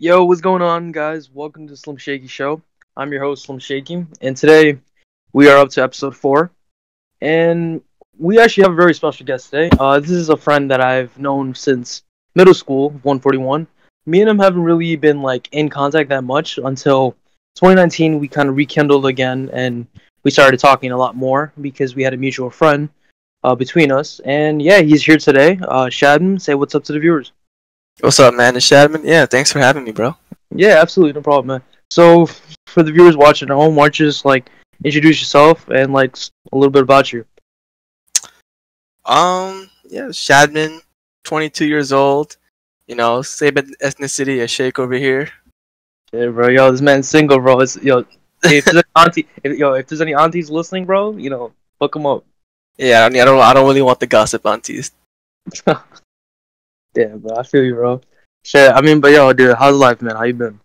Yo, what's going on, guys? Welcome to Slim Shakey Show. I'm your host, Slim Shakey, and today we are up to episode four, and we actually have a very special guest today. Uh, this is a friend that I've known since middle school, 141. Me and him haven't really been like in contact that much until 2019. We kind of rekindled again, and we started talking a lot more because we had a mutual friend uh, between us. And yeah, he's here today. Uh, say what's up to the viewers. What's up, man? It's Shadman. Yeah, thanks for having me, bro. Yeah, absolutely, no problem, man. So, for the viewers watching at home, why don't you just like introduce yourself and like a little bit about you? Um, yeah, Shadman, 22 years old. You know, same ethnicity as Shake over here. Yeah, bro. Yo, this man's single, bro. It's, yo, if there's any auntie, if, yo, if there's any aunties listening, bro, you know, hook them up. Yeah, I, mean, I don't, I don't really want the gossip aunties. Yeah, bro. I feel you, bro. Shit. I mean, but yo, dude, how's life, man? How you been?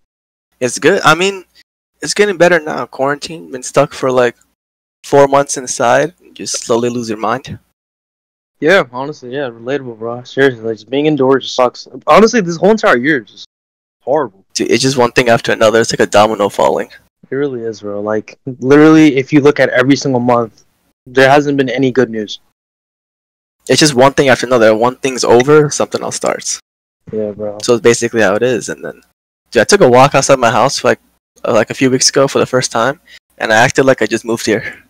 It's good. I mean, it's getting better now. Quarantine, been stuck for like four months inside. Just slowly lose your mind. Yeah, honestly, yeah, relatable, bro. Seriously, like just being indoors just sucks. Honestly, this whole entire year is just horrible. Dude, it's just one thing after another. It's like a domino falling. It really is, bro. Like literally, if you look at every single month, there hasn't been any good news. It's just one thing after another. One thing's over, something else starts. Yeah, bro. So it's basically how it is. And then, dude, I took a walk outside my house like uh, like a few weeks ago for the first time, and I acted like I just moved here.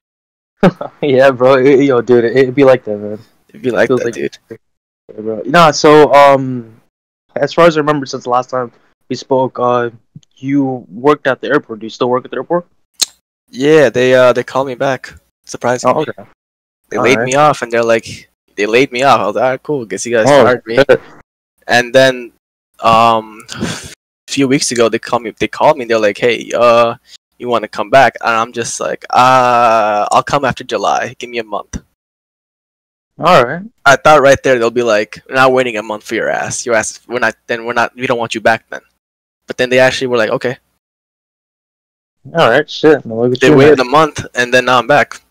yeah, bro. It- yo, dude, it, it'd be like that, man. It'd be like that, like- dude. Yeah, bro. Nah, so um, as far as I remember, since the last time we spoke, uh, you worked at the airport. Do you still work at the airport? Yeah, they uh they called me back. Surprisingly, Oh, okay. they laid alright. me off, and they're like, they laid me off. I was like, alright, cool. Guess you guys Oh, fired me. shit. And then, um, a few weeks ago, they called me. They called me. They're like, hey, uh, you want to come back? And I'm just like, uh, I'll come after July. Give me a month. All right. I thought right there they'll be like, we're not waiting a month for your ass. Your ass, we're not. Then we're not. We don't want you back then. But then they actually were like, okay. All right. Shit. Well, They you, waited man. a month, and then now I'm back.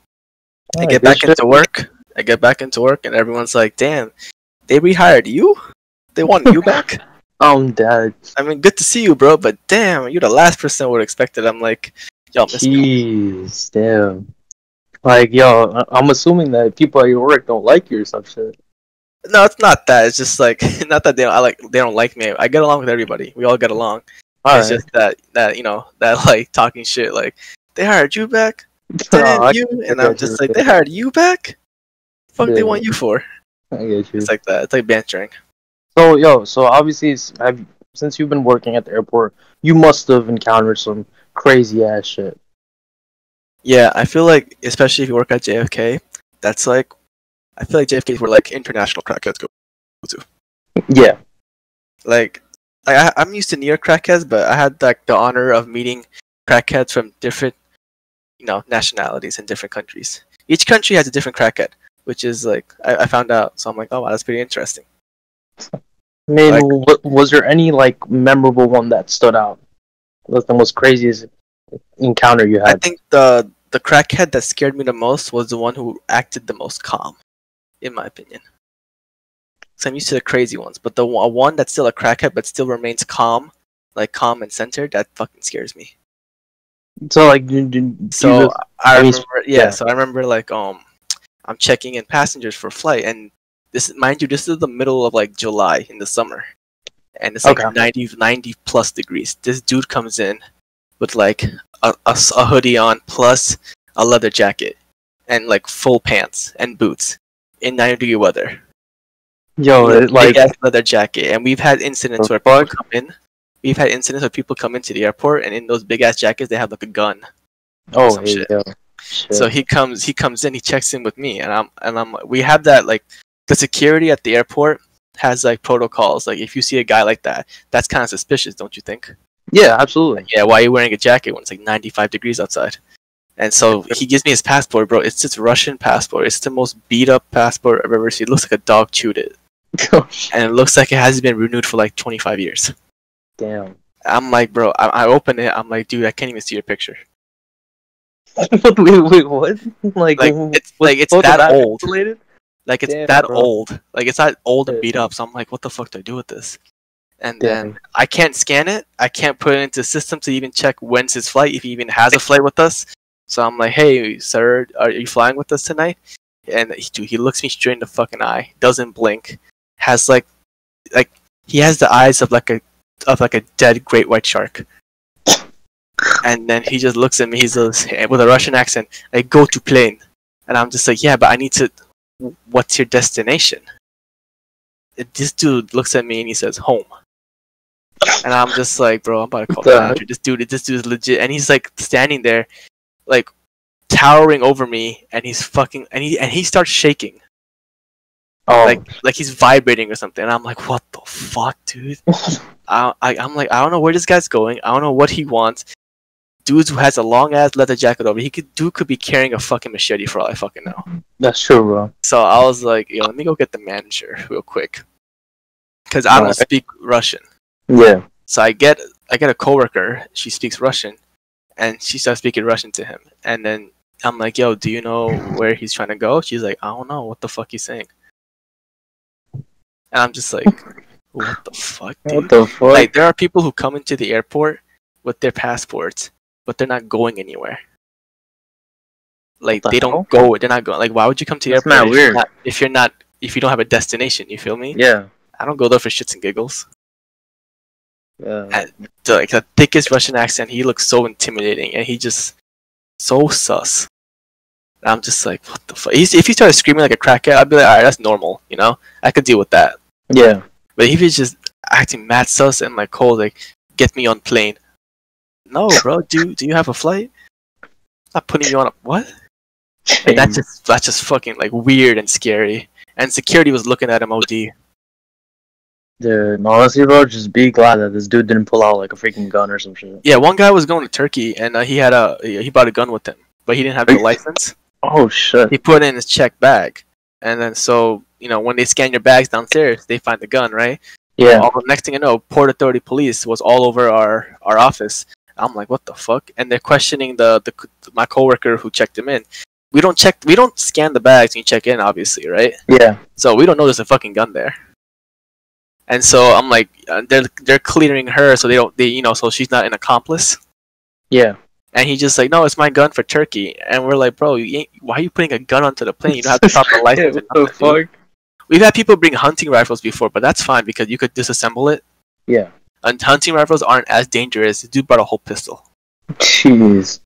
I Alright, get back shit. into work. I get back into work, and everyone's like, "Damn, they rehired you? They want you back? I'm dead. I mean, good to see you, bro. But damn, you're the last person I would expect it. I'm like, "Yo, miss me." Jeez, damn. Like, yo, I- I'm assuming that people at your work don't like you or some shit. No, it's not that. It's just like not that they don't, I like they don't like me. I get along with everybody. We all get along. All it's right. just that that you know that like talking shit. Like they hired you back. Oh, no, Damn I, you, and I'm just like, they hired you back. Fuck, Yeah. they want you for? I get you. It's like that. It's like bantering. So, yo, so obviously, have since you've been working at the airport, you must have encountered some crazy ass shit. Yeah, I feel like especially if you work at JFK, that's like I feel like JFK is where like international crackheads go to. Yeah. Like, like I, I'm used to New York crackheads, but I had like the honor of meeting crackheads from different, you know, nationalities in different countries. Each country has a different crackhead, which is like I, I found out. So I'm like, oh wow, that's pretty interesting. I mean, Like- wa- was there any like memorable one that stood out? What's the most craziest encounter you had? I think the the crackhead that scared me the most was the one who acted the most calm, in my opinion. So I'm used to the crazy ones, but the one that's still a crackhead but still remains calm, like calm and centered, that fucking scares me. So, like, you, you, So you I I remember, yeah, yeah. So I remember like um, I'm checking in passengers for flight, and this, mind you, this is the middle of like July in the summer, and it's like Okay. 90, 90 plus degrees. This dude comes in with like a hoodie on plus a leather jacket and like full pants and boots in 90 degree weather. yo, a it, like, big-ass leather jacket, and we've had incidents where people come in. We've had incidents where people come into the airport, and in those big ass jackets, they have like a gun. oh, hey, shit. Shit. So he comes, he comes in, he checks in with me, and I'm, and I'm. We have that like, the security at the airport has like protocols. Like if you see a guy like that, that's kind of suspicious, don't you think? yeah, absolutely. Yeah, why are you wearing a jacket when it's like 95 degrees outside? And so he gives me his passport, bro. It's this Russian passport. It's the most beat up passport I've ever seen. It looks like a dog chewed it, Oh, and it looks like it hasn't been renewed for like 25 years. Damn. I'm like, bro. I, I open it. I'm like, dude, I can't even see your picture. wait, wait, what? Like, Like it's like it's that old. Related? Like it's Damn, that bro. old. Like it's not old and beat up. So I'm like, what the fuck do I do with this? and then I can't scan it. I can't put it into the system to even check when's his flight if he even has a flight with us. So I'm like, hey, sir, are you flying with us tonight? And he, dude, he looks me straight in the fucking eye, doesn't blink, has like, like he has the eyes of like a of like a dead great white shark. And then he just looks at me. He's a, with a Russian accent. Like, go to plane, and I'm just like, yeah, but I need to. What's your destination? This dude looks at me and he says, home. And I'm just like, bro, I'm about to call the manager. This dude, this dude is legit, and he's like standing there, like towering over me, and he's fucking, and he and he starts shaking. Oh, like like he's vibrating or something. And I'm like, what the fuck, dude? I, I I'm like, I don't know where this guy's going. I don't know what he wants. Dudes who has a long ass leather jacket over, he could dude could be carrying a fucking machete for all I fucking know. that's true, bro. So I was like, yo, let me go get the manager real quick, because I don't Alright. speak Russian. Yeah. So I get I get a coworker. She speaks Russian, and she starts speaking Russian to him. And then I'm like, "Yo, do you know where he's trying to go?" She's like, "I don't know. What the fuck he's saying?" And I'm just like, "What the fuck, What dude?" the fuck? Like, there are people who come into the airport with their passports, but they're not going anywhere. Like the they don't go. They're not going. Like, why would you come to the That's airport mad if you're not- if you're not if you don't have a destination? You feel me? yeah. I don't go there for shits and giggles. Yeah. The, like the thickest Russian accent. He looks so intimidating, and he just so sus. And I'm just like, what the fuck? He's, if he started screaming like a crackhead, I'd be like, alright, that's normal, you know. I could deal with that. Yeah. But if he's just acting mad sus and like cold, like get me on plane. No, bro. Do do you have a flight? Not putting you on a what? Like, that's just that's just fucking like weird and scary. And security was looking at him. OD. Dude, honestly, bro, just be glad that this dude didn't pull out like a freaking gun or some shit. Yeah, one guy was going to Turkey and uh, he had a he bought a gun with him, but he didn't have the license. Oh shit. he put it in his check bag. And then so, you know, when they scan your bags downstairs, they find the gun, right? Yeah. All next thing I know, Port Authority police was all over our our office. I'm like, what the fuck? And they're questioning the, the my coworker who checked him in. We don't check we don't scan the bags when you check in, obviously, right? Yeah. So we don't know there's a fucking gun there. And so I'm like, uh, they're they're clearing her so they don't they you know so she's not an accomplice. Yeah. And he just like, no, it's my gun for Turkey. And we're like, bro, you ain't, why are you putting a gun onto the plane? You don't have to stop the license. what the fuck? We've had people bring hunting rifles before, but that's fine because you could disassemble it. Yeah. And hunting rifles aren't as dangerous. The dude brought a whole pistol. Jeez.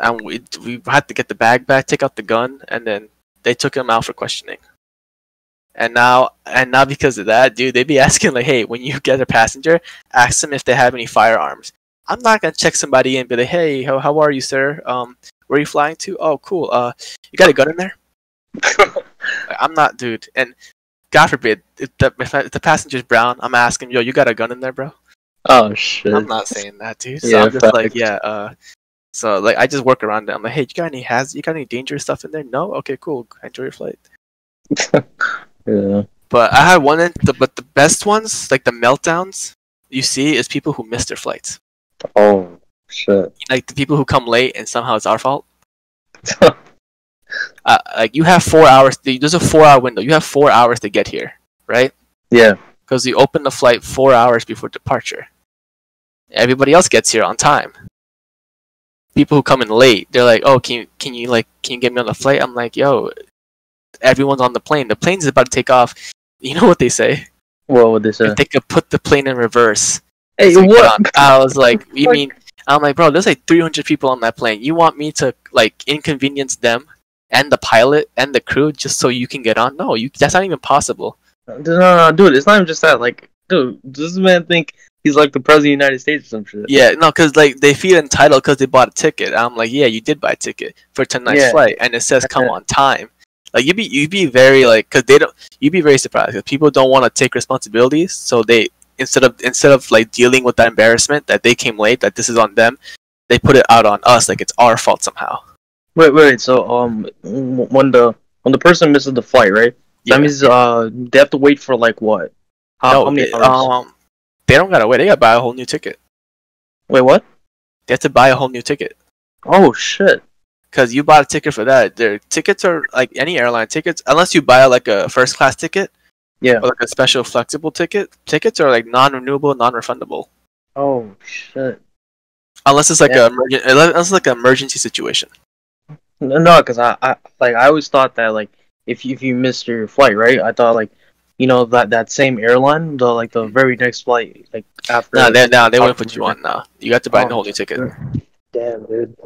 And we, we had to get the bag back, take out the gun, and then they took him out for questioning. And now, and now because of that, dude, they be asking like, "Hey, when you get a passenger, ask them if they have any firearms." I'm not gonna check somebody in, and be like, "Hey, how, how are you, sir? Um, where are you flying to? Oh, cool. Uh, you got a gun in there?" I'm not, dude. And God forbid, if the, if, I, if the passenger's brown, I'm asking, "Yo, you got a gun in there, bro?" oh shit. I'm not saying that, dude. So Yeah, I'm just like, yeah. Uh, so like, I just work around it. I'm like, hey, you got any has you got any dangerous stuff in there? No. Okay, cool. Enjoy your flight. yeah. But I had one, in, the, but the best ones, like the meltdowns, you see, is people who miss their flights. Oh shit. Like the people who come late and somehow it's our fault. Uh, like you have four hours. There's a four-hour window. You have four hours to get here, right? yeah. because you open the flight four hours before departure. Everybody else gets here on time. People who come in late, they're like, "Oh, can you can you like can you get me on the flight?" I'm like, "Yo, everyone's on the plane. The plane's about to take off." You know what they say? What would they say? If they could put the plane in reverse. Hey, so we get what? I was like, "You mean?" I'm like, "Bro, there's like 300 people on that plane. You want me to like inconvenience them and the pilot and the crew just so you can get on? No, you. That's not even possible." No, no, no, dude. It's not even just that. Like, dude, does this man think he's like the president of the United States or some shit? Yeah, no, because like they feel entitled because they bought a ticket. I'm like, yeah, you did buy a ticket for tonight's Yeah. flight, and it says come on time. Like you'd be you'd be very like because they don't you'd be very surprised because people don't want to take responsibilities, so they instead of instead of like dealing with that embarrassment that they came late, that this is on them, they put it out on us like it's our fault somehow. Wait, wait. So, um, when the when the person misses the flight, right? Yeah. That means uh they have to wait for like what? How, no, how many they, hours? um, they don't gotta wait. They gotta buy a whole new ticket. wait, what? They have to buy a whole new ticket. Oh shit. because you bought a ticket for that. Their tickets are like any airline tickets, unless you buy like a first class ticket. Yeah. or like a special flexible ticket. Tickets are like non-renewable, non-refundable, Oh shit. unless it's like Yeah. a unless it's like an emergency situation. No, no, because I, I like I always thought that like if you, if you missed your flight, right? I thought like you know that that same airline, the like the very next flight, like after. No, they no, they wouldn't put you on. No, you got to buy a Oh, whole new ticket. Damn, dude.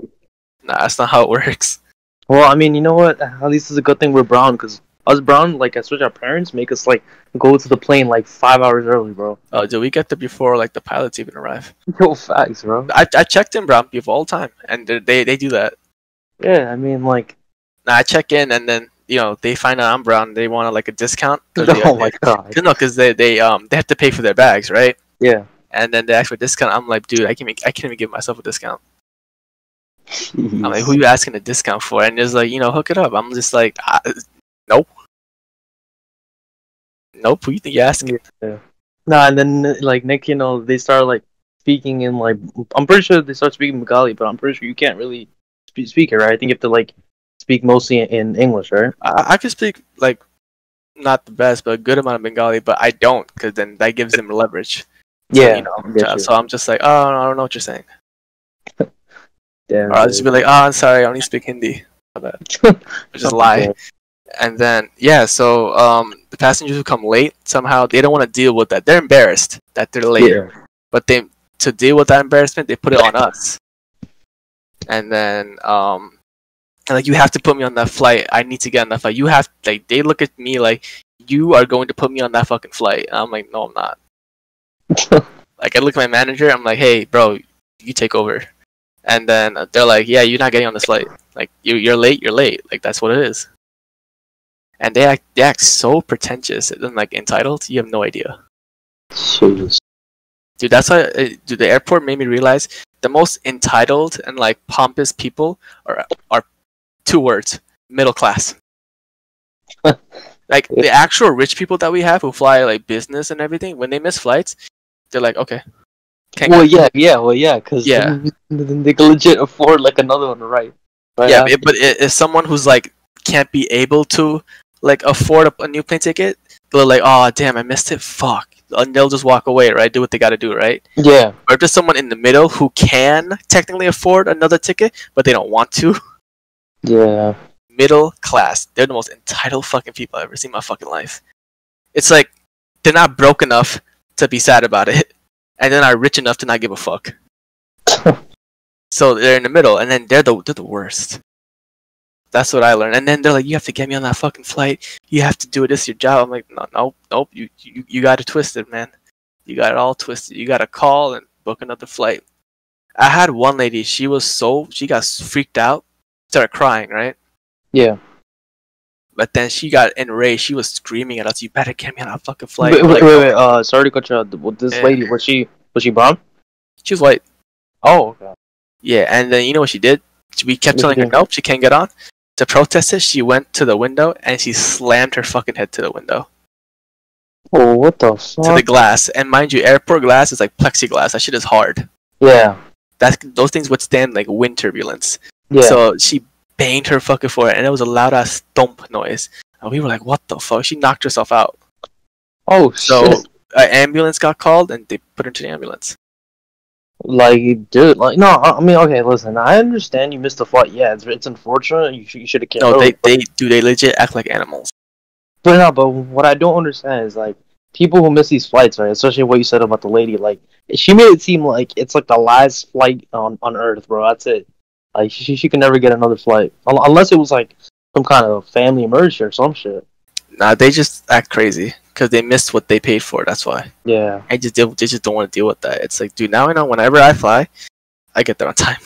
Nah, that's not how it works. Well, I mean, you know what? At least it's a good thing we're brown, because us brown, like especially our parents, make us like go to the plane like five hours early, bro. Oh, did we get there before like the pilots even arrive? Yo, facts, bro. I, I checked in Brown before all the time, and they they they do that. Yeah, I mean, like, I check in, and then you know they find out I'm brown. They want like a discount. 'cause they, oh my god. they, no, because they they um they have to pay for their bags, right? Yeah. And then they ask for a discount. I'm like, dude, I can't make, I can't even give myself a discount. I'm like, who are you asking a discount for? And it's like, you know, hook it up. I'm just like, uh, nope, nope. Who you think you're asking? Nah, and then like Nick, you know, they start like speaking in like I'm pretty sure they start speaking Bengali, but I'm pretty sure you can't really spe- speak right? I think you have to like speak mostly in, in English, right? I, I can speak like not the best, but a good amount of Bengali, but I don't because then that gives them leverage. Yeah, you know. I get you. So I'm just like, oh, I don't know what you're saying. Damn, Or I'll just be like, oh, I'm sorry, I only speak Hindi. My bad. dude. Or just lie. And then yeah, so um, the passengers who come late somehow they don't want to deal with that. They're embarrassed that they're late, Yeah. but they to deal with that embarrassment, they put it on us. And then um, and, like you have to put me on that flight. I need to get on that flight. You have like they look at me like you are going to put me on that fucking flight. And I'm like, no, I'm not. like I look at my manager. I'm like, hey, bro, you take over. And then they're like, yeah, you're not getting on this flight. Like you, you're late. You're late. Like that's what it is. And they act, they act so pretentious and like entitled. You have no idea, Jesus. Dude. That's why, uh, dude. The airport made me realize the most entitled and like pompous people are are two words: middle class. like the actual rich people that we have who fly like business and everything, when they miss flights, they're like, okay, can't Well, yeah, yeah, well, yeah, because Yeah. they can legit afford like another one, right? Right yeah, after- but, but if someone who's like can't be able to like afford a, a new plane ticket, they're like, oh damn, I missed it. Fuck, and they'll just walk away, right? Do what they got to do, right? yeah, Or if there's someone in the middle who can technically afford another ticket, but they don't want to. yeah. Middle class, they're the most entitled fucking people I've ever seen in my fucking life. It's like they're not broke enough to be sad about it, and they're not rich enough to not give a fuck. So they're in the middle, and then they're the they're the worst. That's what I learned. And then they're like, "You have to get me on that fucking flight. You have to do it. This is your job." I'm like, "No, nope, nope. You you, you got it twisted, man. You got it all twisted. You got to call and book another flight." I had one lady. She was so she got freaked out, started crying, right? Yeah. But then she got enraged. She was screaming at us, "You better get me on that fucking flight!" wait, wait, like, wait, wait, uh, sorry to cut you out. This Yeah. lady was she was she brown? She was white. Oh, okay. Yeah, and then you know what she did? We kept telling her nope, she can't get on. To protest it, she went to the window and she slammed her fucking head to the window, Oh, what the to the glass. And mind you, airport glass is like plexiglass. That shit is hard. yeah, That those things withstand like wind turbulence. yeah. So she banged her fucking forehead, and it was a loud ass thump noise. And we were like, "What the fuck?" She knocked herself out. oh, So shit. an ambulance got called, and they put her into the ambulance. Like, dude, like, no, I mean, okay, listen, I understand you missed the flight. Yeah, it's, it's unfortunate. You should, you should have kept. No, they they do they legit act like animals. But no, but what I don't understand is like people who miss these flights, right? Especially what you said about the lady. Like, she made it seem like it's like the last flight on on Earth, bro. That's it. Like, she she can never get another flight unless it was like some kind of family emergency or some shit. Nah, they just act crazy because they missed what they paid for. That's why. Yeah, I just deal, they just don't want to deal with that. It's like, dude, now I know whenever I fly, I get there on time.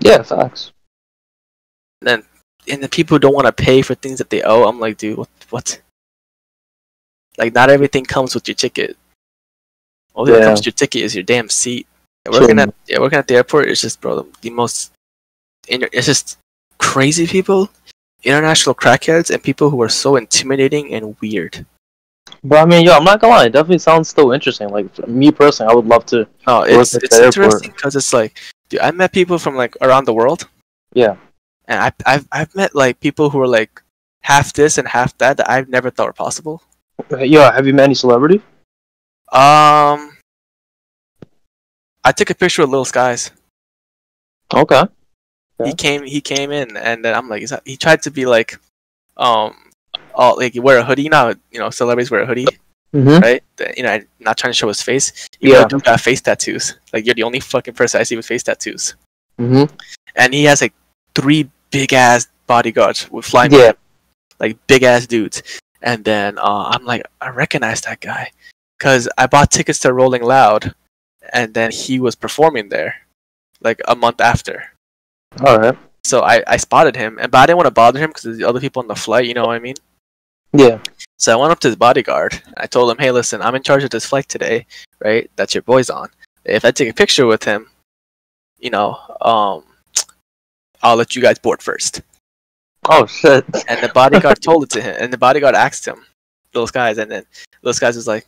yeah, facts. And then the people who don't want to pay for things that they owe, I'm like, dude, what? what? Like, not everything comes with your ticket. Only that Yeah. comes with your ticket is your damn seat. And working at yeah, working at the airport is just, bro, the, the most. It's just crazy people, international crackheads, and people who are so intimidating and weird. But I mean, yo, I'm not gonna lie. It definitely sounds still interesting. Like me personally, I would love to. Oh, it's it's interesting because it's like, dude, I met people from like around the world. Yeah. and I, I've I've met like people who are like half this and half that that I've never thought were possible. Yo, have you met any celebrity? Um, I took a picture with Lil Skies. Okay. He came. He came in, and then I'm like, is that, he tried to be like, um, all like you wear a hoodie now. You know, celebrities wear a hoodie, Mm-hmm. right? You know, not trying to show his face. Even Yeah. dude got face tattoos. Like you're the only fucking person I see with face tattoos. Mm-hmm. And he has like three big ass bodyguards with flying, Yeah. like big ass dudes. And then uh, I'm like, I recognize that guy, cause I bought tickets to Rolling Loud, and then he was performing there, like a month after. All right. So I, I spotted him, and but I didn't want to bother him because there's the other people on the flight. You know what I mean? Yeah. So I went up to his bodyguard. I told him, "Hey, listen, I'm in charge of this flight today, right? That's your boy's on. If I take a picture with him, you know, um, I'll let you guys board first. Oh shit. And the bodyguard told it to him, and the bodyguard asked him, "Those guys," and then those guys was like,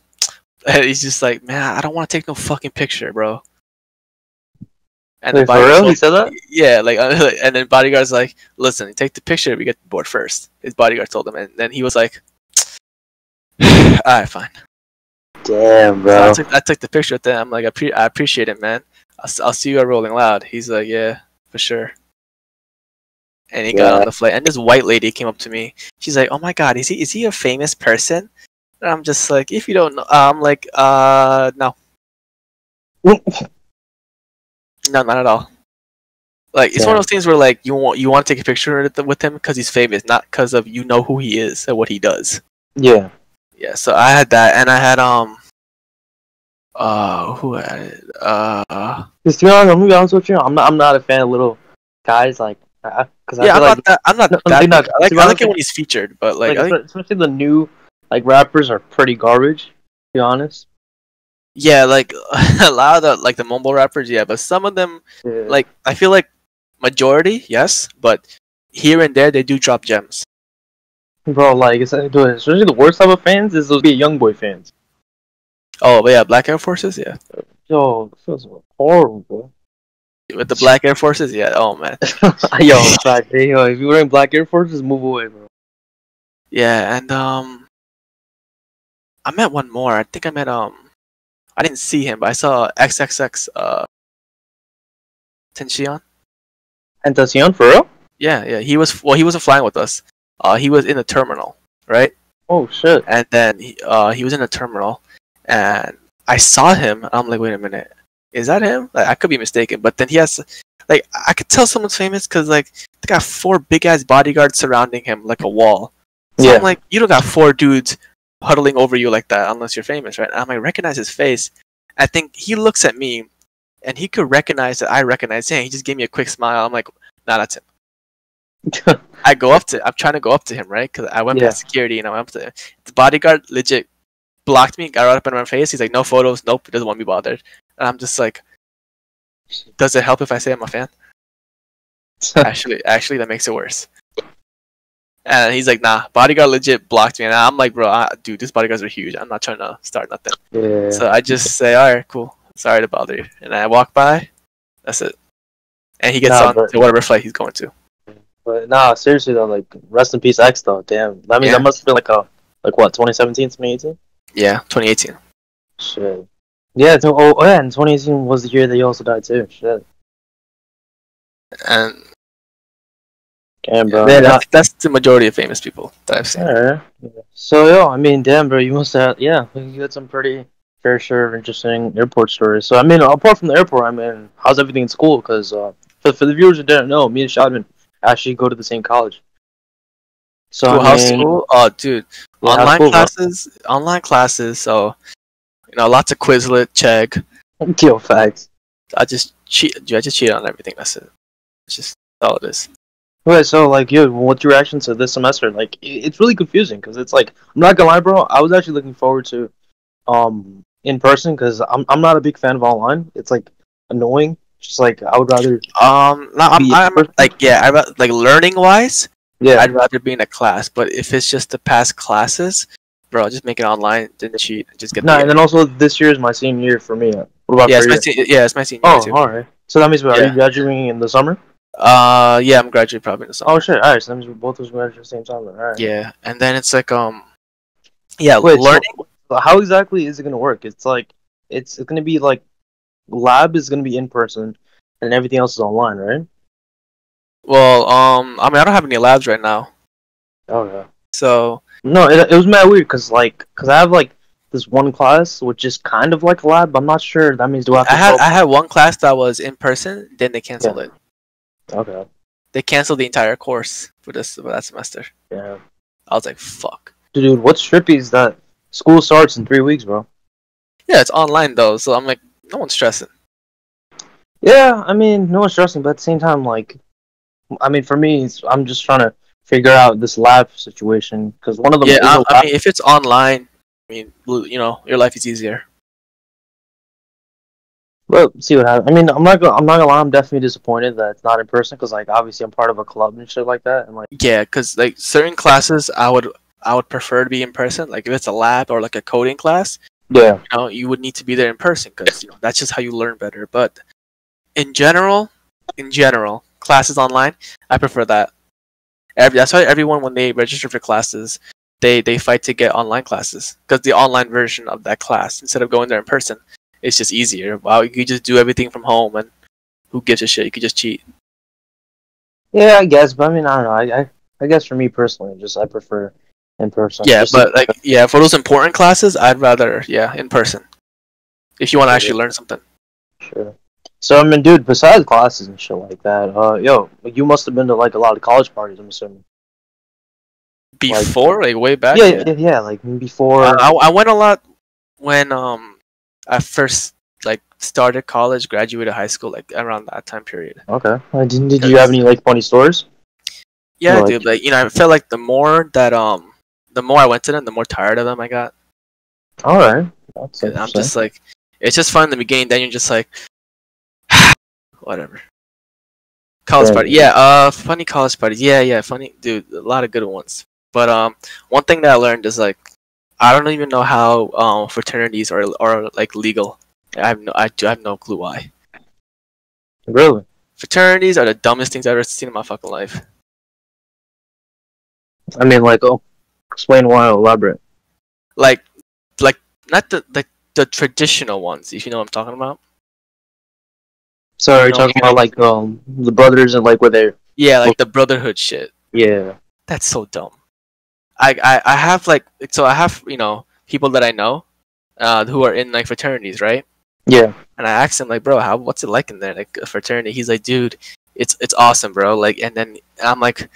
he's just like, "Man, I don't want to take no fucking picture, bro." And Wait, for bodyguard real? He said that? yeah, like, uh, and then bodyguard's like, listen, take the picture, we get the board first. His bodyguard told him, and then he was like, all right, fine. Damn, So I, bro. took, I took the picture with them. I'm like, I, pre- I appreciate it, man. I'll, s- I'll see you at Rolling Loud. He's like, yeah, for sure. And he got on the flight, and this white lady came up to me. She's like, oh my god, is he is he a famous person? And I'm just like, if you don't know, I'm like, uh, no, no, not at all. Like it's one of those things where like you want you want to take a picture with him because he's famous, not because of you know who he is and what he does. yeah. Yeah, so I had that, and I had um, uh, who had it? Uh, Because to be honest, I'm gonna be honest with you. I'm not. I'm not a fan of Lil Skies like. Because I yeah, I'm like, not that. I'm not No, that. not- I like I like it when he's featured, but like, like, I think, especially the new like rappers are pretty garbage. To be honest. Yeah, like a lot of the like the mumble rappers, yeah, but some of them, Yeah. like I feel like majority, yes, but here and there they do drop gems. bro, like it's, dude, especially the worst type of fans is those be young boy fans. Oh, but yeah, Black Air Forces, yeah, Yo, feels horrible, with the Black Air Forces, yeah. Oh man, yo, yo, if you're wearing black Air Forces, move away, bro. yeah, and um, I met one more. I think I met um, I didn't see him, but I saw XXX uh, Tension. Tentacion for real? Yeah, yeah. He was well. He wasn't flying with us. Uh, he was in the terminal, right? Oh shit. And then he, uh, he was in the terminal, and I saw him. I'm like, wait a minute, is that him? Like, I could be mistaken, but then he has, like, I could tell someone's famous because like they got four big ass bodyguards surrounding him like a wall. So Yeah. I'm like, you don't got four dudes huddling over you like that unless you're famous, right? I'm like, recognize his face. I think he looks at me, and he could recognize that I recognize him. He just gave me a quick smile. I'm like, nah, that's him. I go up to, I'm trying to go up to him, right? Because I went Yeah. past security and I went up to him. The bodyguard legit blocked me, got right up in my face. He's like, no photos, nope, he doesn't want me bothered. And I'm just like, does it help if I say I'm a fan? actually, actually, that makes it worse. And he's like, nah, bodyguard legit blocked me. And I'm like, bro, I, dude, these bodyguards are huge. I'm not trying to start nothing. yeah. So I just say, all right, cool. Sorry to bother you. And I walk by. That's it. And he gets Nah, on but- to whatever flight he's going to. But nah, seriously though, like rest in peace X though. Damn. I mean Yeah. that must have been like a like what, 2017, 2018? Yeah, 2018. Shit. Yeah, so, oh, oh yeah, and 2018 was the year that he also died too. Shit. And Damn, bro. yeah, Yeah. that's, that's the majority of famous people that I've seen. Alright. So yo, I mean, damn, bro, you must have yeah, you had some pretty fair share of interesting airport stories. So I mean, apart from the airport, I mean, how's everything in school? Because uh, for for the viewers who didn't know, me and Shadman actually go to the same college. So Cool I mean, school? Oh, dude. yeah, online school, bro? classes, online classes. So, you know, lots of Quizlet, Chegg. Yo, facts. I just cheat. I just cheat on everything. That's it. It's just all it is. Okay, so like, yo, what's your reaction to this semester? Like, it's really confusing because it's like, I'm not gonna lie, bro. I was actually looking forward to, um, in person because I'm I'm not a big fan of online. It's like annoying. Just like I would rather, Um, no, I'm, I'm like yeah, I like learning wise, yeah, I'd rather be in a class. But if it's just to pass classes, bro, just make it online. Then cheat. Just get no, and then also this year is my senior year for me. What about yeah, for it's my se- yeah, it's my senior Oh, year too. all right. So that means what, are you graduating in the summer? Uh, yeah, I'm graduating probably in the summer. Oh shit! All right, so that means we're both of us graduating at the same time. Then. All right. Yeah, and then it's like um, Yeah, Wait, learning. so how exactly is it gonna work? It's like it's, it's gonna be like lab is gonna be in person, and everything else is online, right? Well, um, I mean, I don't have any labs right now, Oh yeah. so No, it, it was mad weird because like because I have like this one class which is kind of like a lab. But I'm not sure that means do I have to I had I had one class that was in person. Then they canceled Yeah. it. Okay. They canceled the entire course for this for that semester. Yeah. I was like, fuck. Dude, what's trippy is that school starts in three weeks, bro. Yeah, it's online though, so I'm like, no one's stressing. Yeah, I mean, no one's stressing, but at the same time, like, I mean, for me, it's, I'm just trying to figure out this lab situation because one of them Yeah, I, I mean, if it's online, I mean, you know, your life is easier. But see what happens. I mean, I'm not gonna, I'm not gonna lie. I'm definitely disappointed that it's not in person because, like, obviously, I'm part of a club and shit like that, and like, Yeah, because like certain classes, I would I would prefer to be in person. Like if it's a lab or like a coding class, yeah, you know, you would need to be there in person because you know that's just how you learn better. But in general, in general, classes online, I prefer that. Every, that's why everyone when they register for classes, they they fight to get online classes because the online version of that class instead of going there in person, it's just easier. Wow, you could just do everything from home and who gives a shit? You could just cheat. yeah, I guess. But I mean, I don't know. I, I, I guess for me personally, just I prefer in person. Yeah, Just- but like yeah, for those important classes, I'd rather yeah in person. If you want to actually learn something. Sure. So I mean, dude, besides classes and shit like that, uh, yo, you must have been to like a lot of college parties. I'm assuming. Before, like, way back. yeah, yeah, yeah, like before. Uh, I, I went a lot when um I first like started college, graduated high school, like around that time period. okay. Did, did you have any like funny stories? Yeah, Like- dude. Like you know, I felt like the more that um the more I went to them, the more tired of them I got. All right. That's I'm just like, it's just fun in the beginning. Then you're just like, whatever. College Yeah. party, yeah. Uh, funny college parties, yeah, yeah. Funny, dude. A lot of good ones. But um, one thing that I learned is like, I don't even know how um fraternities are are like legal. I have no, I, I have no clue why. really. Fraternities are the dumbest things I've ever seen in my fucking life. I mean, like, oh, explain why. Elaborate. Like, like not the like the traditional ones. If you know what I'm talking about. So are you talking about like um the brothers and like where they're Yeah, like the brotherhood shit. yeah That's so dumb. I, I I have like so I have you know people that I know, uh, who are in like fraternities, right? yeah And I asked him like, bro, how what's it like in there, like a fraternity? He's like, dude, it's it's awesome, bro. Like, and then I'm like,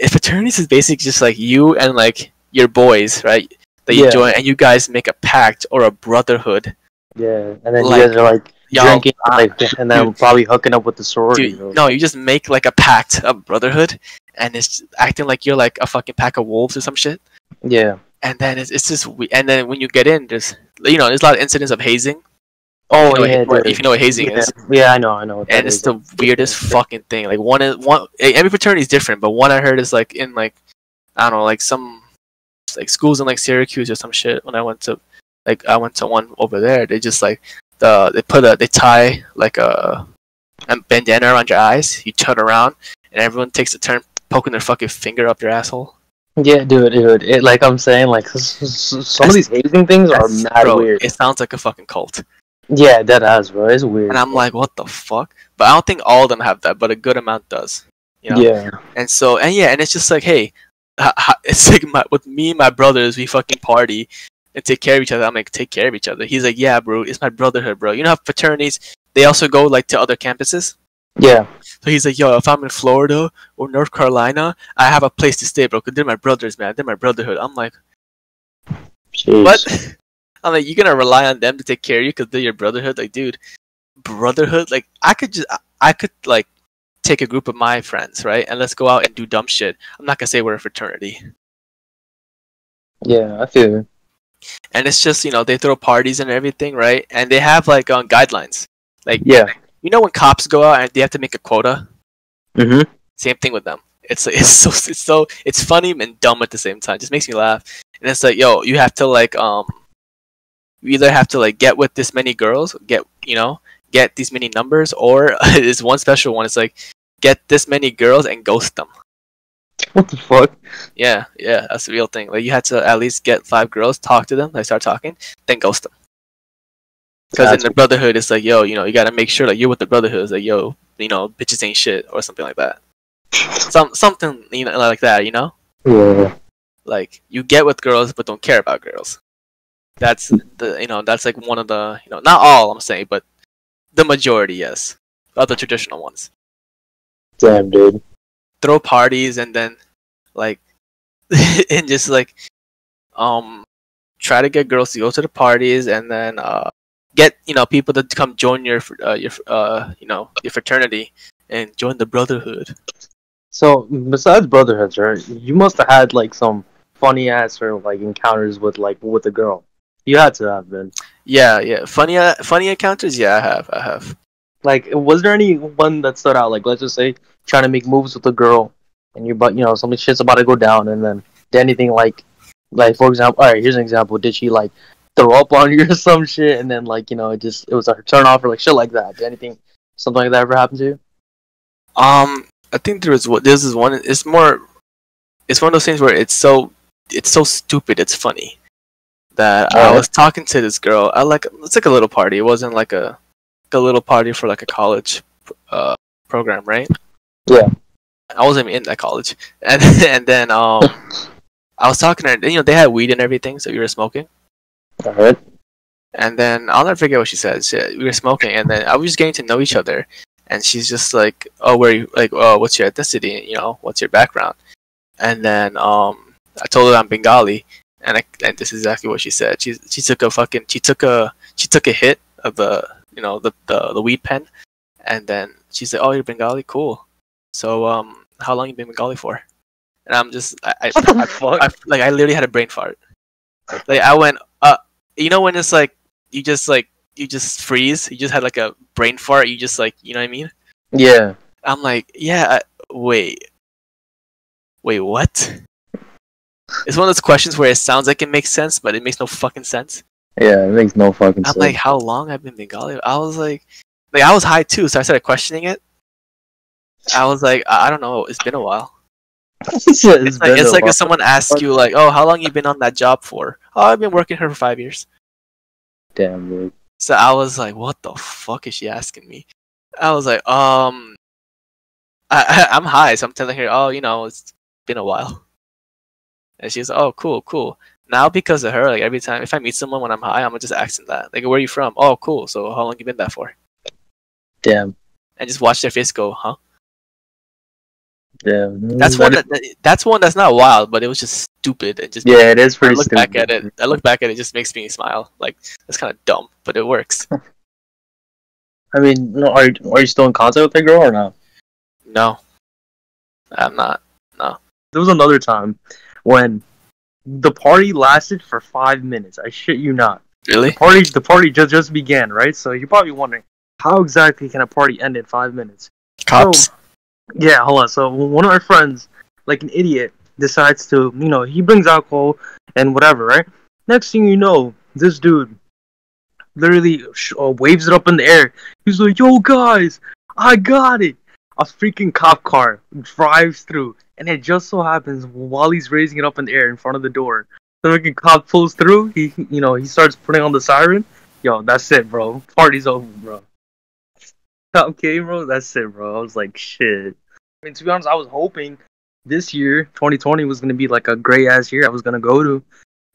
if fraternities is basically just like you and like your boys, right? That you Yeah. join, and you guys make a pact or a brotherhood. yeah, and then Like, you guys are like Y'all, drinking like and then probably hooking up with the sorority. dude, no, you just make like a pact, a brotherhood, and it's acting like you're like a fucking pack of wolves or some shit. Yeah. and then it's, it's just we- and then when you get in there's you know there's a lot of incidents of hazing Oh you know, yeah, what- if you know what hazing yeah. is yeah, I know, I know. and it's is. the weirdest fucking thing like one is one every fraternity is different but one i heard is like in like i don't know like some like schools in like syracuse or some shit when i went to like i went to one over there they just like the they put a they tie like a, a bandana around your eyes you turn around and everyone takes a turn poking their fucking finger up your asshole Yeah, dude, dude. It like I'm saying, like s- s- some of these hazing things are mad bro, weird. it sounds like a fucking cult Yeah, that has, bro. It's weird. And I'm like, what the fuck? But I don't think all of them have that, but a good amount does. You know? yeah, And so, and yeah, and it's just like, hey, it's like my, with me and my brothers, we fucking party and take care of each other. I'm like, take care of each other. He's like, yeah, bro, it's my brotherhood, bro. You know how fraternities, they also go like to other campuses? Yeah, So he's like, yo, if I'm in Florida or North Carolina, I have a place to stay, bro, because they're my brothers, man. They're my brotherhood. I'm like, Jeez. what? I'm like, you're gonna rely on them to take care of you because they're your brotherhood? Like, dude, brotherhood. Like, I could just, I- I could like take a group of my friends, right, and let's go out and do dumb shit. I'm not gonna say we're a fraternity, Yeah, I feel you. and it's just you know they throw parties and everything, right, and they have like um, guidelines. Like, Yeah. You know when cops go out and they have to make a quota. Mm-hmm. Same thing with them. It's it's so it's so it's funny and dumb at the same time. just makes me laugh. And it's like, yo, you have to like um, you either have to like get with this many girls, get you know, get these many numbers, or this one special one. It's like get this many girls and ghost them. What the fuck? Yeah, yeah, that's the real thing. Like you had to at least get five girls, talk to them, like start talking, then ghost them. Because in the brotherhood, it's like, yo, you know, you gotta make sure like you're with the brotherhood. It's like, yo, you know, bitches ain't shit or something like that. Some something you know like that, you know. Yeah. Like you get with girls but don't care about girls. That's the you know that's like one of the you know not all I'm saying, but the majority, yes, of the traditional ones. Damn, dude. throw parties and then like and just like um try to get girls to go to the parties and then uh get you know people to come join your uh, your uh you know your fraternity and join the brotherhood So besides brotherhoods, right? You must have had like some funny ass or like encounters with like with a girl. You had to have been. yeah yeah funny uh, funny encounters yeah i have i have Like, was there any one that stood out? Like, let's just say trying to make moves with a girl, and you but you know something shit's about to go down, and then did anything like, like for example, all right, here's an example. Did she like throw up on you or some shit, and then like you know it just it was a turn off or like shit like that? Did anything something like that ever happen to you? um i think there was what this is one it's more it's one of those things where it's so it's so stupid it's funny that i was talking to this girl i like it's like a little party it wasn't like a like a little party for like a college uh program right Yeah. i wasn't even in that college and and then um i was talking to her and, you know they had weed and everything so we were smoking All right. and then I'll never forget what she said. She, we were smoking, and then I was just getting to know each other. And she's just like, "Oh, where you like? Oh, what's your ethnicity? You know, what's your background?" And then um, I told her I'm Bengali, and I, and this is exactly what she said. She she took a fucking she took a she took a hit of the you know the the, the weed pen, and then she said, "Oh, you're Bengali, cool. So um, how long you been Bengali for?" And I'm just I, I, fuck? I like I literally had a brain fart. Like I went, you know when it's like you just like you just freeze, you just had like a brain fart. You just like you know what I mean. yeah. I'm like, yeah, I- wait, wait, what? It's one of those questions where it sounds like it makes sense, but it makes no fucking sense. Yeah. It makes no fucking sense. I'm like, how long I've been Bengali? I was like, like I was high too, so I started questioning it. I was like, I I don't know, it's been a while. It's It's like, it's like if someone asks you like, oh, how long you been on that job for? Oh, I've been working here for five years. Damn, dude. So I was like, what the fuck is she asking me? I was like, um, I, I, I'm high, so I'm telling her, oh, you know, it's been a while. And she's like, oh, cool, cool. Now because of her, like every time if I meet someone when I'm high, I'm just asking that. Like, where are you from? Oh, cool. So how long you been there for? Damn. And just watch their face go, huh? Damn. That's one. That, that- that's one that's not wild, but it was just stupid. It just Yeah, it is pretty. I look stupid. back at it. I look back at it, it just makes me smile. Like that's kind of dumb, but it works. I mean, no, are you, are you still in contact with that girl or not? no, I'm not. No. There was another time when the party lasted for five minutes. I shit you not. Really? The party, the party just just began, right? So you're probably wondering how exactly can a party end in five minutes? Cops. Yeah, hold on. So one of our friends, like an idiot, decides to, you know, he brings alcohol and whatever, right? Next thing you know, this dude literally uh, waves it up in the air. He's like, "Yo, guys, I got it!" A freaking cop car drives through, and it just so happens while he's raising it up in the air in front of the door, the freaking cop pulls through. He, you know, he starts putting on the siren. Yo, that's it, bro. Party's over, bro. Okay, bro, that's it, bro. I was like, shit. I mean, to be honest, I was hoping this year, 2020, was gonna be like a great ass year. I was gonna go to,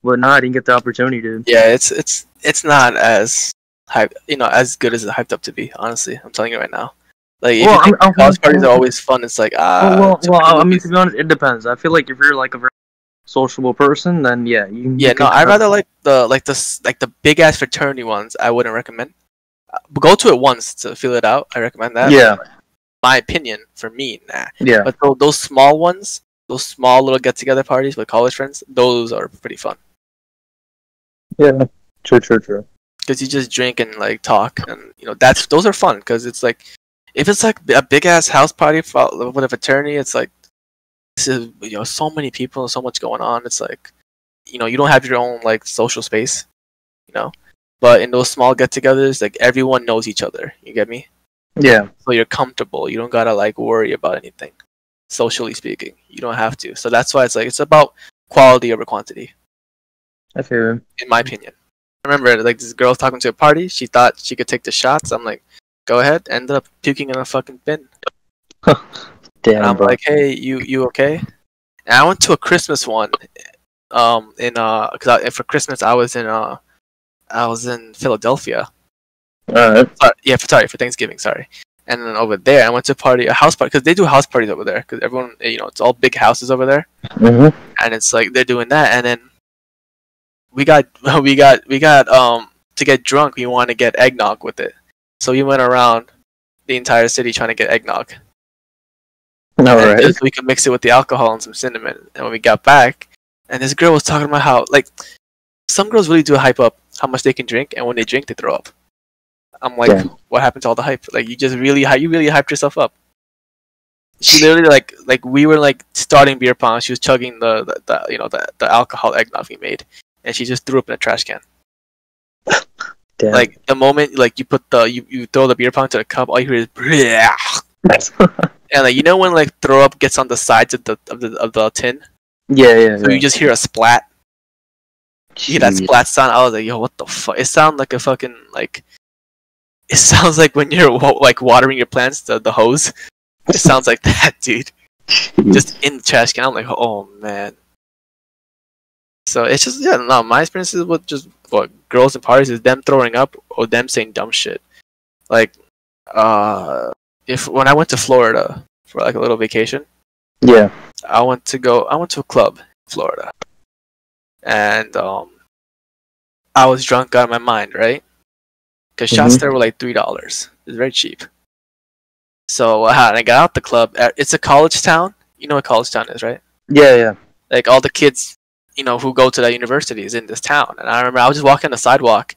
but nah, I didn't get the opportunity to. Yeah, it's it's it's not as hype, you know, as good as it hyped up to be. Honestly, I'm telling you right now. Like, if Well, I'm- I'm- college parties are always fun, it's like ah. well, well, well, I mean, to be honest, it depends. I feel like if you're like a very sociable person, then yeah, you. yeah, you no, I rather like the like the like the big ass fraternity ones. I wouldn't recommend. Go to it once to feel it out. I recommend that. Yeah, my opinion for me, nah. yeah. But tho- those small ones, those small little get together parties with college friends, those are pretty fun. Yeah. True, true, true. because you just drink and like talk and you know that's those are fun because it's like if it's like a big ass house party for, with a fraternity it's like this is you know so many people and so much going on it's like you know you don't have your own like social space you know but in those small get-togethers like everyone knows each other you get me Yeah. so you're comfortable you don't gotta like worry about anything socially speaking. You don't have to. So that's why it's like it's about quality over quantity, I feel in my opinion. I remember like this girl talking to a party. She thought she could take the shots. I'm like, go ahead. Ended up puking in a fucking bin. Damn, And I'm bro. like, hey, you you okay? And I went to a Christmas one, um, in uh, cause I, for Christmas I was in uh, I was in Philadelphia. Alright. Sorry, yeah, for, sorry for Thanksgiving. Sorry. And then over there, I went to a party, a house party, because they do house parties over there. Because everyone, you know, it's all big houses over there, Mm-hmm. and it's like they're doing that. And then we got, we got, we got, um, to get drunk, we want to get eggnog with it. So we went around the entire city trying to get eggnog. and Alright. just we could mix it with the alcohol and some cinnamon. And when we got back, and this girl was talking about how like some girls really do hype up how much they can drink, and when they drink, they throw up. I'm like, Yeah. what happened to all the hype? Like you just really, you really hyped yourself up. She literally like like we were like starting beer pong. She was chugging the, the, the you know the the alcohol eggnog we made, and she just threw up in a trash can. Damn. Like the moment like you put the you, you throw the beer pong to the cup, all you hear is and like you know when like throw up gets on the sides of the of the of the tin, yeah, yeah. so you just hear a splat. Hear that splat sound. I was like, yo, what the fuck? It sounds like a fucking like. It sounds like when you're like watering your plants, the the hose. It sounds like that, dude. Just in the trash can. I'm like, oh man. So it's just yeah, no. My experiences with just what girls and parties is them throwing up or them saying dumb shit. Like, uh, if when I went to Florida for like a little vacation, Yeah. I went to go. I went to a club in Florida, and um, I was drunk out of my mind, right? Because shots Mhm. there were like three dollars. It's very cheap. So uh, I got out the club. Uh, It's a college town. You know what college town is, right? Yeah, yeah. Like all the kids, you know, who go to that university is in this town. And I remember I was just walking the sidewalk,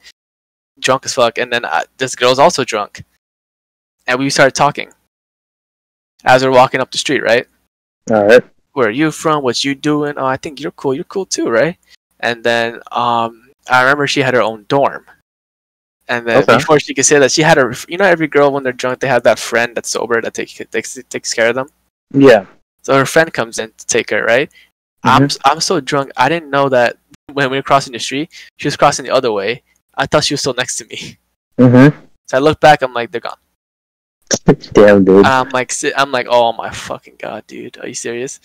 drunk as fuck, and then I, this girl's also drunk, and we started talking as we're walking up the street, right? Alright. Where are you from? What you doing? Oh, I think you're cool. You're cool too, right? And then um, I remember she had her own dorm. And then Okay. before she could say that, she had her. You know, every girl when they're drunk, they have that friend that's sober that takes takes takes care of them. Yeah. So her friend comes in to take her, right? I'm I'm so drunk. I didn't know that when we were crossing the street, she was crossing the other way. I thought she was still next to me. Mm-hmm. So I look back. I'm like, they're gone. Damn, dude. I'm like, I'm like, oh my fucking god, dude, are you serious?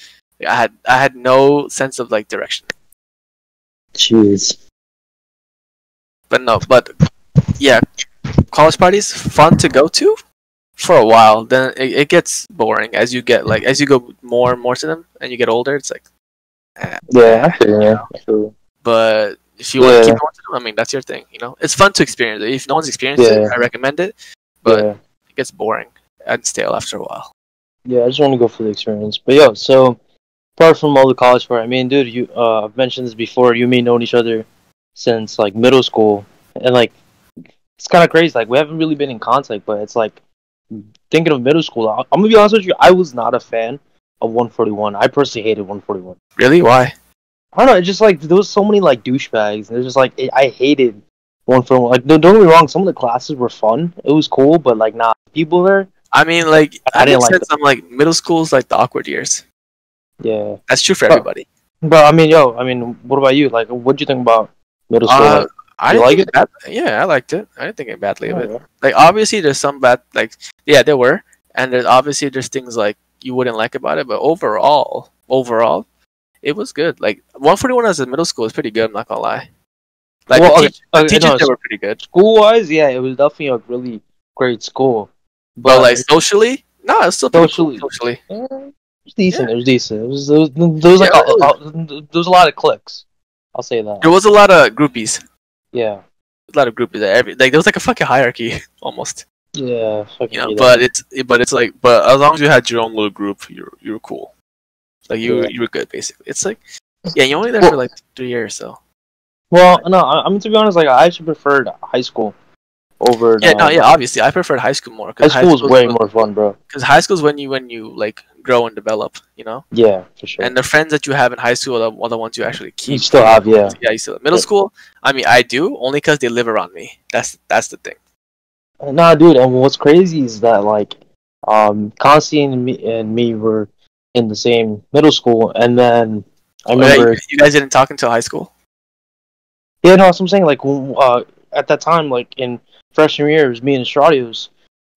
I had I had no sense of like direction. Jeez. but no, but yeah, college parties fun to go to for a while. Then it, it gets boring as you get like as you go more and more to them and you get older. It's like, eh. Yeah, I feel yeah. I feel but if you want to keep going to them, I mean that's your thing. You know, it's fun to experience it. If no one's experienced Yeah. it, I recommend it. But yeah. Gets boring and stale after a while. Yeah, I just want to go for the experience. But yo, so apart from all the college part, I mean, dude, you uh, I've mentioned this before. You may known each other since like middle school, and like it's kind of crazy. Like we haven't really been in contact, but it's like thinking of middle school. I'm gonna be honest with you. I was not a fan of 141. I personally hated 141. Really? Why? I don't know. It's just like there was so many like douchebags. And it's just like it, I hated 141. Like don't, don't get me wrong. Some of the classes were fun. It was cool, but like not people there. I mean, like I I didn't like I'm like middle school's like the awkward years. Yeah. That's true for But- everybody. But I mean, yo, I mean, what about you? Like, what do you think about middle school? Uh, I didn't like it. Bad, yeah, I liked it. I didn't think it badly of it. oh, like obviously there's some bad like yeah there were and there's obviously there's things like you wouldn't like about it but overall overall it was good like 141 as a middle school is pretty good i'm not gonna lie like Well, the, okay, the teachers no, were pretty good school wise, yeah, it was definitely a really great school. but like socially no it's still pretty cool Socially. socially eh, it was decent. It was decent. It was there was, there was like Yeah, a, a- there was a lot of clicks. I'll say that. there was a lot of groupies Yeah, a lot of groupies there every like there was like a fucking hierarchy almost yeah. fucking you know but it's but it's like but as long as you had your own little group you're you were cool like you Yeah. you were good basically it's like yeah you're only there for like three years so. Well, no, I, I mean to be honest, like I actually preferred high school over. Yeah, no, yeah. Obviously, I preferred high school more. High Cause school was way when- more fun, bro. Cause high school is when you when you like grow and develop, you know. Yeah, for sure. And the friends that you have in high school are the, are the ones you actually keep. you still have, yeah. Yeah, you still. Middle Yeah. school, I mean, I do only because they live around me. That's that's the thing. Nah, dude, and what's crazy is that like, um, Constantine and me, and me were in the same middle school, and then I Oh, yeah, remember. you, you guys didn't talk until high school. Yeah, no, that's what I'm saying. Like, uh, at that time, like in freshman year, it was me and Stradios.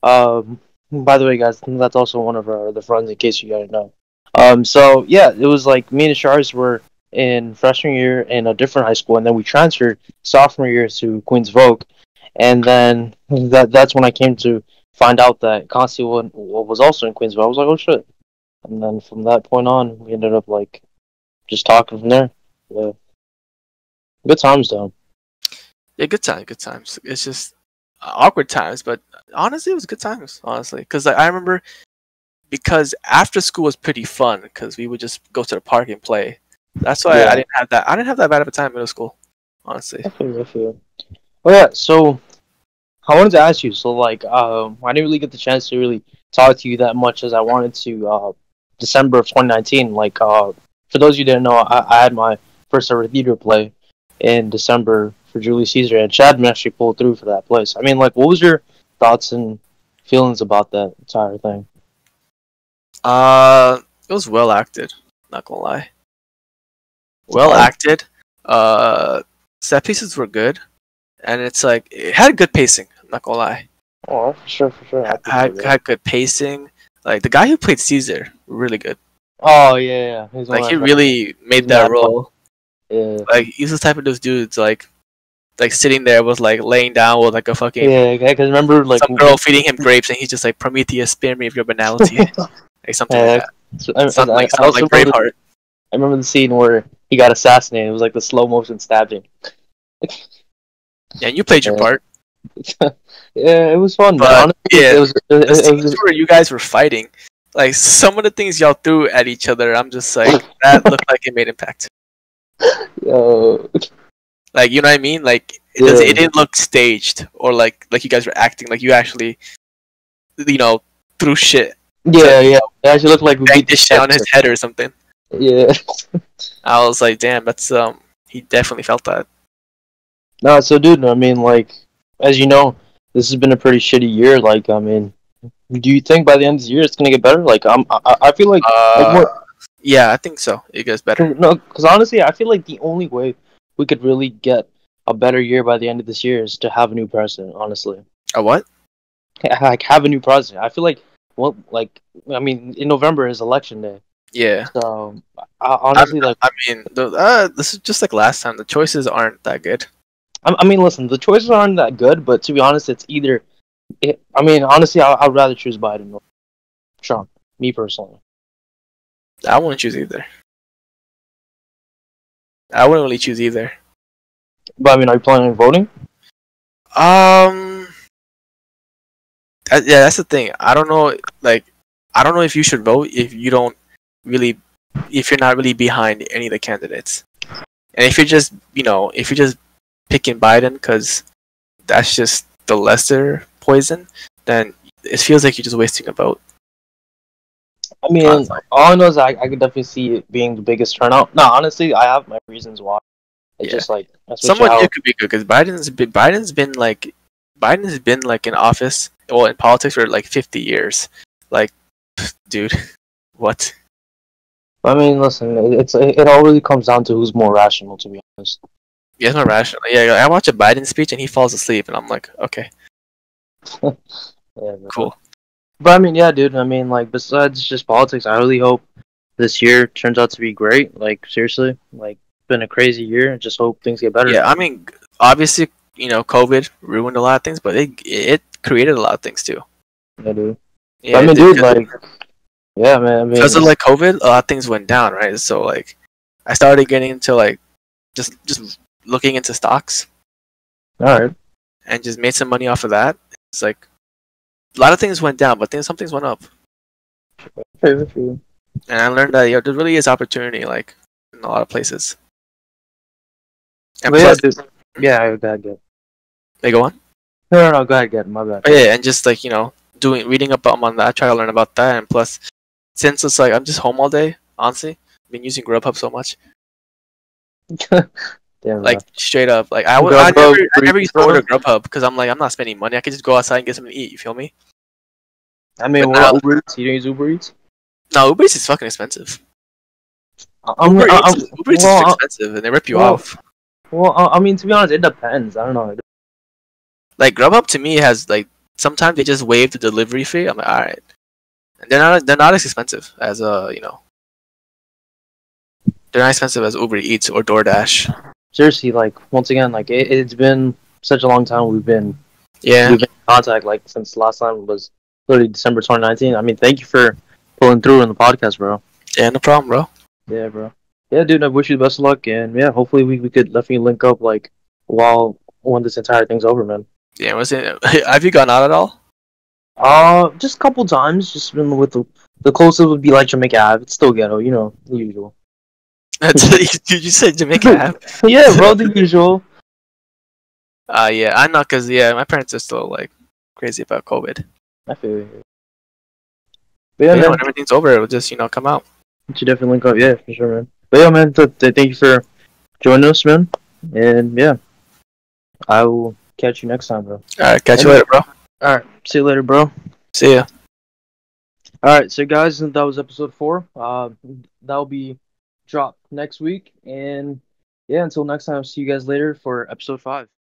Um, by the way, guys, that's also one of our other friends. In case you guys know. Um, so yeah, it was like me and Stradios were in freshman year in a different high school, and then we transferred sophomore year to Queens Voc, and then that that's when I came to find out that Consti wa- was also in Queens Voc. I was like, oh shit, and then from that point on, we ended up like just talking from there. Yeah. Good times though. Yeah, good times, good times. It's just awkward times, but honestly, it was good times. Honestly, because like, I remember because after school was pretty fun because we would just go to the park and play. That's why Yeah. I didn't have that. I didn't have that bad of a time in middle school. Honestly, I feel I feel. Oh yeah, so I wanted to ask you. So like, um, I didn't really get the chance to really talk to you that much as I wanted to. Uh, December of 2019. Like, uh, for those of you who didn't know, I, I had my first ever theater play in December for Julius Caesar, and Chad actually pulled through for that place. I mean, like, what was your thoughts and feelings about that entire thing? uh, it was well acted. Not gonna lie, well acted. Uh, set pieces were good, and it's like it had good pacing. Not gonna lie. Oh, for sure, for sure. I had, had good pacing. Like the guy who played Caesar, really good. Oh yeah, yeah. He's Like he really made that role. Friends. Like he's the type of those dudes like, like sitting there with like laying down with like a fucking yeah. Because remember, like, some girl feeding him grapes, and he's just like Prometheus, spare me of your banality, like something Yeah, like that. So, I, Something I- like, I something like remember, Braveheart. I remember the scene where he got assassinated. It was like the slow motion stabbing. Yeah, and you played your Yeah. part. yeah, it was fun. But, honestly, yeah, it was. It, it was where you guys were fighting, like some of the things y'all threw at each other, I'm just like that looked like it made impact. uh, Like you know what I mean? Like it, does, Yeah. it didn't look staged or like like you guys were acting. Like you actually, you know, threw shit, yeah, yeah. It actually looked like we beat this shit on his head or something. Yeah. I was like, damn, that's um, he definitely felt that. No, so dude, I mean, like, as you know, this has been a pretty shitty year. Like, I mean, do you think by the end of the year it's gonna get better? Like, I'm, I, I feel like, like Uh, more, yeah, I think so. It gets better. no, because honestly, I feel like the only way we could really get a better year by the end of this year is to have a new president. Honestly, A what? like have a new president. I feel like, well, like, I mean, in November is election day, Yeah. so I, honestly, like, I mean, the, uh, this is just like last time. The choices aren't that good. I, I mean, listen, the choices aren't that good, but to be honest, it's either. It, I mean, honestly, I, I'd rather choose Biden or Trump. Me personally. I wouldn't choose either. I wouldn't really choose either. But I mean, are you planning on voting? Um, that- yeah, that's the thing. I don't know. Like, I don't know if you should vote if you don't really, if you're not really behind any of the candidates, and if you're just, you know, if you're just picking Biden because that's just the lesser poison, then it feels like you're just wasting a vote. I mean, like- all I know is I, I could definitely see it being the biggest turnout. No, honestly, I have my reasons why. It's Yeah. just like Someone new could be good because Biden's been Biden's been like Biden's been like in office well in politics for like 50 years. Like, dude, what? I mean, listen, it's it, all really comes down to who's more rational, to be honest. Yeah, it's not rational. Yeah, I watch a Biden speech and he falls asleep, and I'm like, okay, Yeah, cool. But I mean, yeah, dude. I mean, like, besides just politics, I really hope this year turns out to be great. Like, seriously, like, been a crazy year. I just hope things get better. Yeah, I mean, obviously, you know, COVID ruined a lot of things, but it it created a lot of things too. yeah dude. Yeah, I mean, dude, like, yeah, man. I mean, because of like COVID, a lot of things went down, right? So like, I started getting into like just just looking into stocks all right. and just made some money off of that. It's like a lot of things went down, but then some things went up. Fair for you. and I learned that you know, there really is opportunity, like in a lot of places. And But yeah, plus, dude. Yeah, go ahead, they go on. No, no, no, go ahead, get. My bad. Oh, yeah, and just like you know, doing reading up on that, I try to learn about that, and plus, since it's like I'm just home all day, honestly, I've been using Grubhub so much, Damn, like man. straight up, like I would, I Grubhub, never, I never used to Grubhub? order Grubhub because I'm like I'm not spending money. I could just go outside and get something to eat. You feel me? I mean, but what now- about Uber Eats? You don't use Uber Eats? No, Uber Eats is fucking expensive. I'm, Uber I- Eats, I'm- is, Uber Eats well, is expensive, and they rip you well, off. well, I I mean, to be honest, it depends. I don't know. Like Grubhub to me has like sometimes they just waive the delivery fee. I'm like, all right, and they're not they're not as expensive as uh you know they're not expensive as Uber Eats or DoorDash. Seriously, like once again, like it, it's been such a long time. We've been Yeah, we've been in contact like since last time was literally December 2019. I mean, thank you for pulling through on the podcast, bro. yeah, no problem, bro. Yeah, bro. Yeah, dude. I wish you the best of luck, and yeah, hopefully we, we could definitely link up like while when this entire thing's over, man. Yeah, was it? Have you gone out at all? Uh, just a couple times. Just been with the the closest would be like Jamaica Ave. It's still ghetto, you know, usual. You, you said Jamaica. Ave? yeah, bro, the usual. Uh, yeah, I'm not because yeah, my parents are still like crazy about COVID. I feel you. But yeah, But, yeah, when everything's over, it'll just you know come out. we should definitely link up. Yeah, for sure, man. But yeah, man, th- th- thank you for joining us, man. And yeah, I will catch you next time, bro. All right, catch you later, bro. All right, see you later, bro. See ya. All right, so guys, that was episode four. Uh, that'll be dropped next week, and yeah, until next time, see you guys later for episode five.